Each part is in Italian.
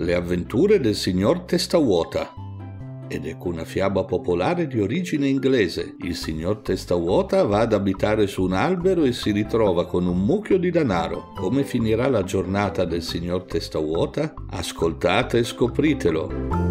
Le avventure del signor Testavuota. Ed ecco una fiaba popolare di origine inglese. Il signor Testavuota va ad abitare su un albero e si ritrova con un mucchio di denaro. Come finirà la giornata del signor Testavuota? Ascoltate e scopritelo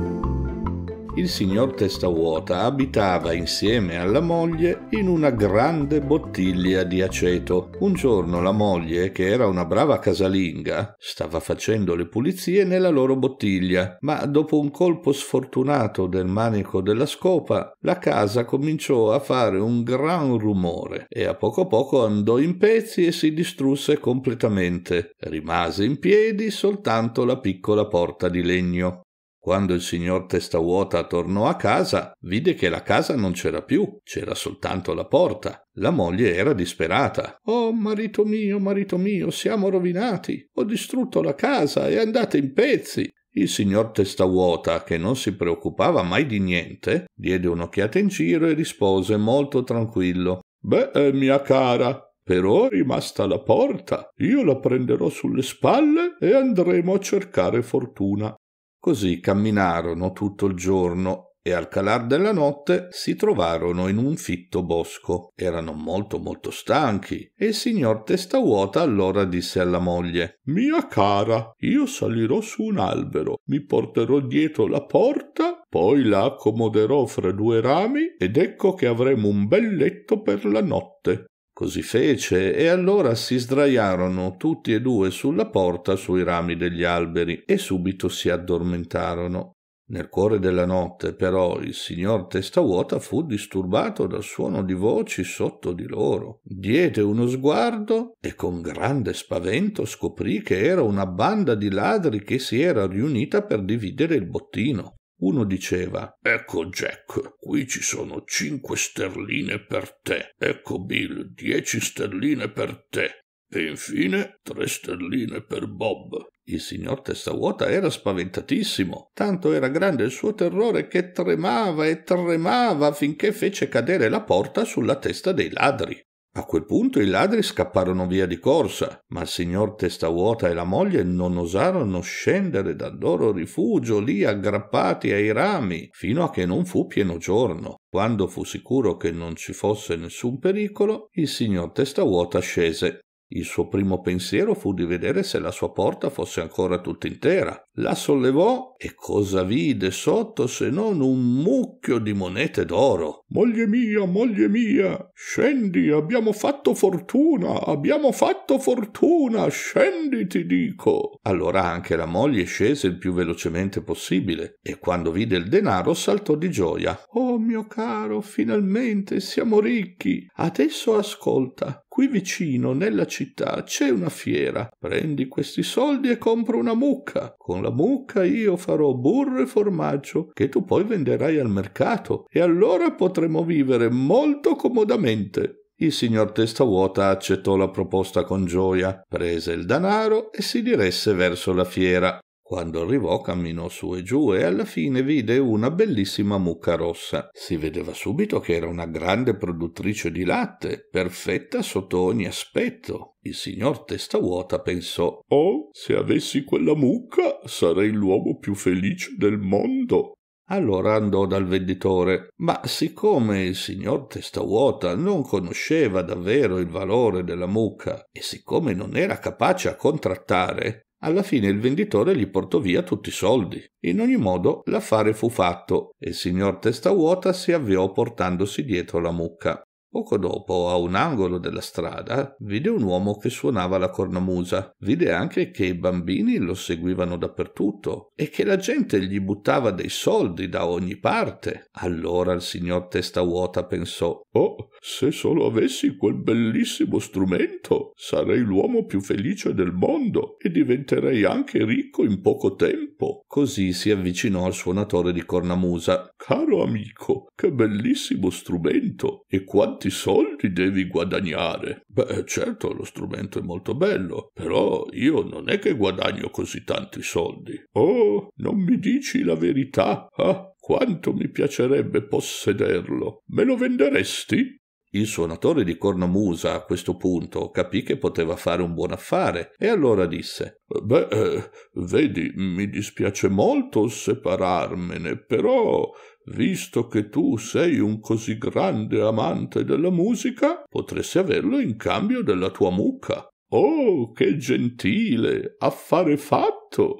il signor Testavuota abitava insieme alla moglie in una grande bottiglia di aceto. Un giorno la moglie, che era una brava casalinga, stava facendo le pulizie nella loro bottiglia, ma dopo un colpo sfortunato del manico della scopa, la casa cominciò a fare un gran rumore e a poco a poco andò in pezzi e si distrusse completamente. Rimase in piedi soltanto la piccola porta di legno. Quando il signor Testavuota tornò a casa, vide che la casa non c'era più, c'era soltanto la porta. La moglie era disperata. Oh, marito mio, marito mio, siamo rovinati. Ho distrutto la casa e andate in pezzi. Il signor Testavuota, che non si preoccupava mai di niente, diede un'occhiata in giro e rispose molto tranquillo. Beh, eh, mia cara, però è rimasta la porta. Io la prenderò sulle spalle e andremo a cercare fortuna. Così camminarono tutto il giorno e al calar della notte si trovarono in un fitto bosco. Erano molto molto stanchi e il signor Testavuota allora disse alla moglie Mia cara, io salirò su un albero, mi porterò dietro la porta, poi la accomoderò fra due rami ed ecco che avremo un bel letto per la notte. Così fece, e allora si sdraiarono tutti e due sulla porta sui rami degli alberi e subito si addormentarono. Nel cuore della notte, però, il signor Testavuota fu disturbato dal suono di voci sotto di loro. Diede uno sguardo e con grande spavento scoprì che era una banda di ladri che si era riunita per dividere il bottino. Uno diceva Ecco Jack, qui ci sono cinque sterline per te. Ecco Bill, dieci sterline per te. E infine tre sterline per Bob. Il signor Testavuota era spaventatissimo, tanto era grande il suo terrore che tremava e tremava finché fece cadere la porta sulla testa dei ladri. A quel punto i ladri scapparono via di corsa, ma il signor Testavuota e la moglie non osarono scendere dal loro rifugio lì aggrappati ai rami, fino a che non fu pieno giorno. Quando fu sicuro che non ci fosse nessun pericolo, il signor Testavuota scese il suo primo pensiero fu di vedere se la sua porta fosse ancora tutta intera. La sollevò e cosa vide sotto se non un mucchio di monete d'oro. Moglie mia, moglie mia, scendi, abbiamo fatto fortuna, abbiamo fatto fortuna, scendi, ti dico. Allora anche la moglie scese il più velocemente possibile e quando vide il denaro saltò di gioia. Oh mio caro, finalmente siamo ricchi. Adesso ascolta. Qui vicino, nella città, c'è una fiera. Prendi questi soldi e compro una mucca. Con la mucca io farò burro e formaggio che tu poi venderai al mercato e allora potremo vivere molto comodamente. Il signor Testavuota accettò la proposta con gioia, prese il danaro e si diresse verso la fiera. Quando arrivò camminò su e giù e alla fine vide una bellissima mucca rossa. Si vedeva subito che era una grande produttrice di latte, perfetta sotto ogni aspetto. Il signor Testavuota pensò Oh, se avessi quella mucca sarei l'uomo più felice del mondo. Allora andò dal venditore, ma siccome il signor Testavuota non conosceva davvero il valore della mucca e siccome non era capace a contrattare, alla fine il venditore gli portò via tutti i soldi. In ogni modo l'affare fu fatto e il signor Testavuota si avviò portandosi dietro la mucca. Poco dopo, a un angolo della strada, vide un uomo che suonava la cornamusa. Vide anche che i bambini lo seguivano dappertutto e che la gente gli buttava dei soldi da ogni parte. Allora il signor Testavuota pensò: Oh, se solo avessi quel bellissimo strumento, sarei l'uomo più felice del mondo e diventerei anche ricco in poco tempo. Così si avvicinò al suonatore di cornamusa. Caro amico, che bellissimo strumento! E quanti quanti soldi devi guadagnare? Beh, certo, lo strumento è molto bello, però io non è che guadagno così tanti soldi. Oh, non mi dici la verità? Ah, quanto mi piacerebbe possederlo. Me lo venderesti? Il suonatore di cornamusa a questo punto capì che poteva fare un buon affare e allora disse Beh, eh, vedi, mi dispiace molto separarmene, però visto che tu sei un così grande amante della musica, potresti averlo in cambio della tua mucca. Oh, che gentile! Affare fatto!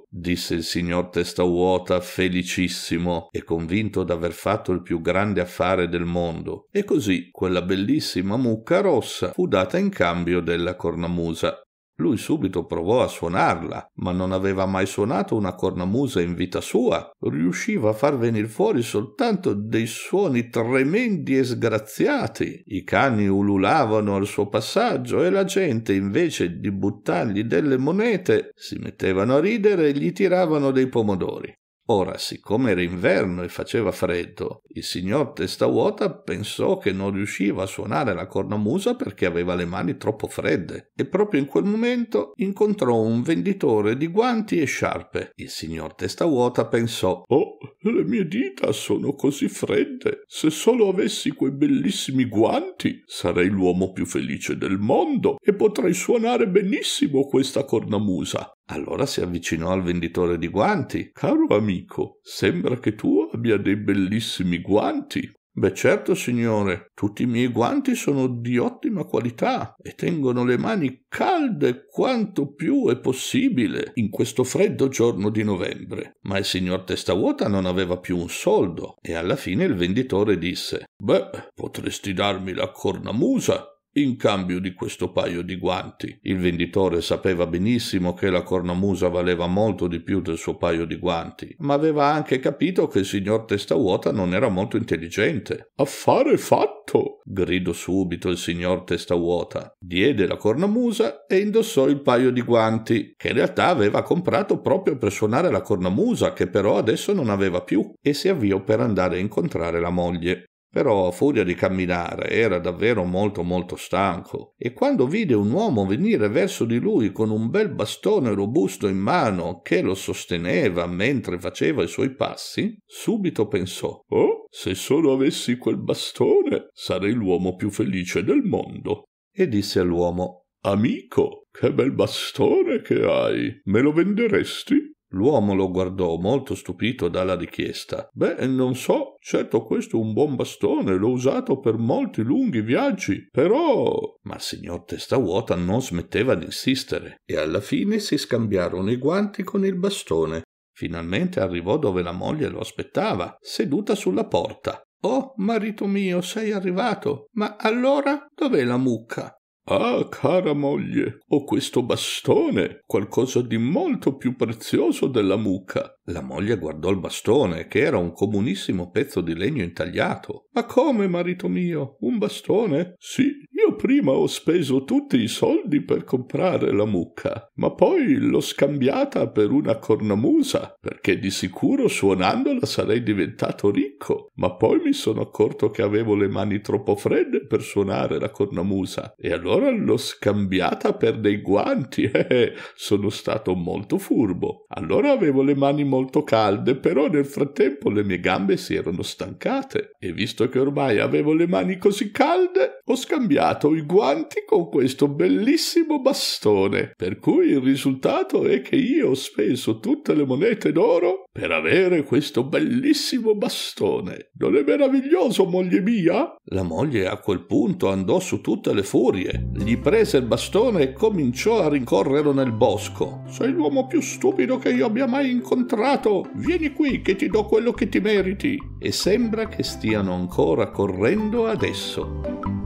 Disse il signor Testavuota felicissimo e convinto d'aver fatto il più grande affare del mondo. E così quella bellissima mucca rossa fu data in cambio della cornamusa. Lui subito provò a suonarla, ma non aveva mai suonato una cornamusa in vita sua. Riusciva a far venire fuori soltanto dei suoni tremendi e sgraziati. I cani ululavano al suo passaggio e la gente, invece di buttargli delle monete, si mettevano a ridere e gli tiravano dei pomodori. Ora, siccome era inverno e faceva freddo, il signor Testavuota pensò che non riusciva a suonare la cornamusa perché aveva le mani troppo fredde e proprio in quel momento incontrò un venditore di guanti e sciarpe. Il signor Testavuota pensò Oh, le mie dita sono così fredde. Se solo avessi quei bellissimi guanti, sarei l'uomo più felice del mondo e potrei suonare benissimo questa cornamusa. Allora si avvicinò al venditore di guanti. Caro amico, sembra che tu abbia dei bellissimi guanti. Beh certo, signore, tutti i miei guanti sono di ottima qualità e tengono le mani calde quanto più è possibile in questo freddo giorno di novembre. Ma il signor Testavuota non aveva più un soldo e alla fine il venditore disse Beh, potresti darmi la cornamusa in cambio di questo paio di guanti. Il venditore sapeva benissimo che la cornamusa valeva molto di più del suo paio di guanti, ma aveva anche capito che il signor Testavuota non era molto intelligente. Affare fatto! gridò subito il signor Testavuota. Diede la cornamusa e indossò il paio di guanti, che in realtà aveva comprato proprio per suonare la cornamusa, che però adesso non aveva più, e si avviò per andare a incontrare la moglie. Però a furia di camminare era davvero molto molto stanco e quando vide un uomo venire verso di lui con un bel bastone robusto in mano che lo sosteneva mentre faceva i suoi passi, subito pensò Oh, se solo avessi quel bastone sarei l'uomo più felice del mondo. E disse all'uomo Amico, che bel bastone che hai. Me lo venderesti? L'uomo lo guardò molto stupito dalla richiesta. Beh, non so, certo questo è un buon bastone, l'ho usato per molti lunghi viaggi, però. Ma il signor Testavuota non smetteva di insistere, e alla fine si scambiarono i guanti con il bastone. Finalmente arrivò dove la moglie lo aspettava, seduta sulla porta. Oh, marito mio, sei arrivato. Ma allora dov'è la mucca? Ah, cara moglie, ho questo bastone, qualcosa di molto più prezioso della mucca. La moglie guardò il bastone, che era un comunissimo pezzo di legno intagliato. Ma come, marito mio? Un bastone? Sì, io prima ho speso tutti i soldi per comprare la mucca, ma poi l'ho scambiata per una cornamusa, perché di sicuro suonandola sarei diventato ricco. Ma poi mi sono accorto che avevo le mani troppo fredde per suonare la cornamusa, e allora l'ho scambiata per dei guanti. Eh, sono stato molto furbo. Allora avevo le mani molto calde, però nel frattempo le mie gambe si erano stancate e visto che ormai avevo le mani così calde, ho scambiato i guanti con questo bellissimo bastone, per cui il risultato è che io ho speso tutte le monete d'oro per avere questo bellissimo bastone. Non è meraviglioso, moglie mia? La moglie a quel punto andò su tutte le furie, gli prese il bastone e cominciò a rincorrere nel bosco. Sei l'uomo più stupido che io abbia mai incontrato vieni qui che ti do quello che ti meriti. E sembra che stiano ancora correndo adesso.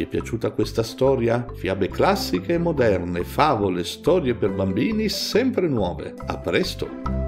Vi è piaciuta questa storia? Fiabe classiche e moderne, favole, storie per bambini sempre nuove. A presto!